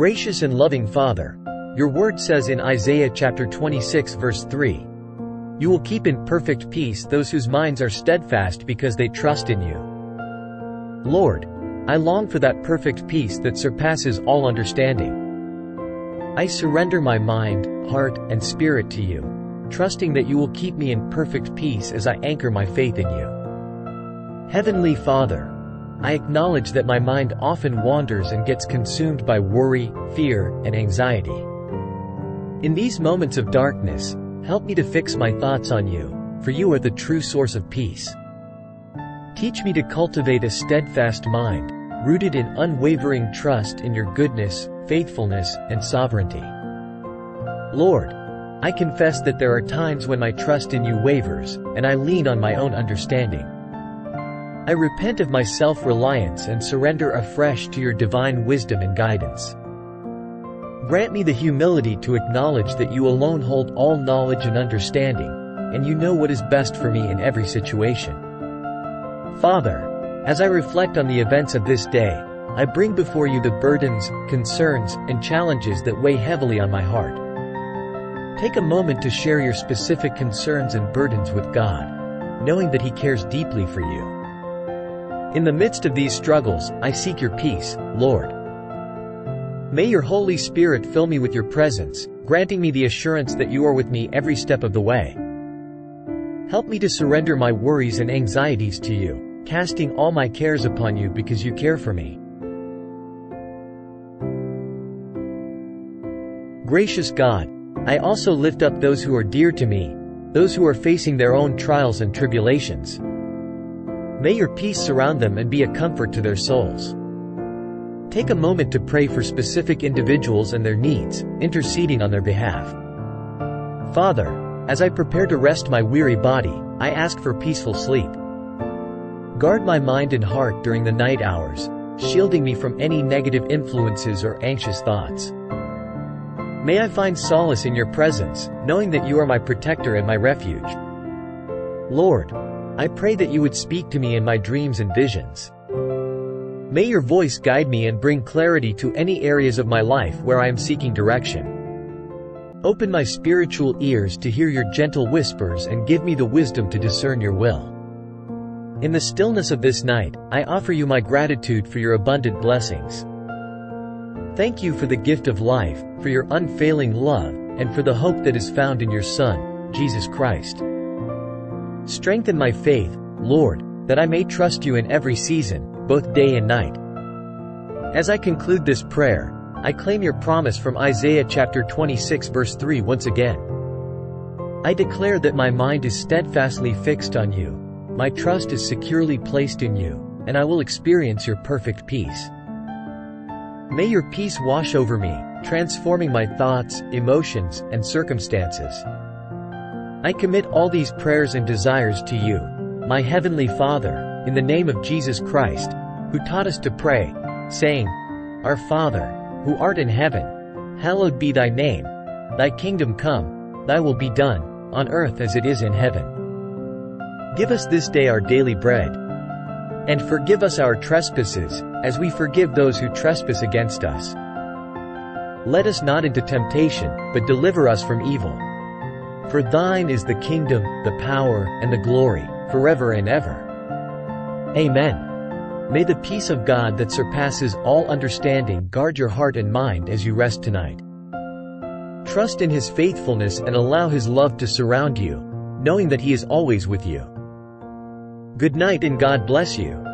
Gracious and loving Father, your word says in Isaiah chapter 26 verse 3, You will keep in perfect peace those whose minds are steadfast because they trust in you. Lord, I long for that perfect peace that surpasses all understanding. I surrender my mind, heart, and spirit to you, trusting that you will keep me in perfect peace as I anchor my faith in you. Heavenly Father, I acknowledge that my mind often wanders and gets consumed by worry, fear, and anxiety. In these moments of darkness, help me to fix my thoughts on you, for you are the true source of peace. Teach me to cultivate a steadfast mind, rooted in unwavering trust in your goodness, faithfulness, and sovereignty. Lord, I confess that there are times when my trust in you wavers, and I lean on my own understanding. I repent of my self-reliance and surrender afresh to your divine wisdom and guidance. Grant me the humility to acknowledge that you alone hold all knowledge and understanding, and you know what is best for me in every situation. Father, as I reflect on the events of this day, I bring before you the burdens, concerns, and challenges that weigh heavily on my heart. Take a moment to share your specific concerns and burdens with God, knowing that He cares deeply for you. In the midst of these struggles, I seek your peace, Lord. May your Holy Spirit fill me with your presence, granting me the assurance that you are with me every step of the way. Help me to surrender my worries and anxieties to you, casting all my cares upon you because you care for me. Gracious God, I also lift up those who are dear to me, those who are facing their own trials and tribulations. May your peace surround them and be a comfort to their souls. Take a moment to pray for specific individuals and their needs, interceding on their behalf. Father, as I prepare to rest my weary body, I ask for peaceful sleep. Guard my mind and heart during the night hours, shielding me from any negative influences or anxious thoughts. May I find solace in your presence, knowing that you are my protector and my refuge. Lord, I pray that you would speak to me in my dreams and visions. May your voice guide me and bring clarity to any areas of my life where I am seeking direction. Open my spiritual ears to hear your gentle whispers and give me the wisdom to discern your will. In the stillness of this night, I offer you my gratitude for your abundant blessings. Thank you for the gift of life, for your unfailing love, and for the hope that is found in your Son, Jesus Christ. Strengthen my faith, Lord, that I may trust you in every season, both day and night. As I conclude this prayer, I claim your promise from Isaiah chapter 26 verse 3 once again. I declare that my mind is steadfastly fixed on you, my trust is securely placed in you, and I will experience your perfect peace. May your peace wash over me, transforming my thoughts, emotions, and circumstances. I commit all these prayers and desires to you, my heavenly Father, in the name of Jesus Christ, who taught us to pray, saying, Our Father, who art in heaven, hallowed be thy name. Thy kingdom come, thy will be done, on earth as it is in heaven. Give us this day our daily bread. And forgive us our trespasses, as we forgive those who trespass against us. Let us not into temptation, but deliver us from evil. For thine is the kingdom, the power, and the glory, forever and ever. Amen. May the peace of God that surpasses all understanding guard your heart and mind as you rest tonight. Trust in His faithfulness and allow His love to surround you, knowing that He is always with you. Good night and God bless you.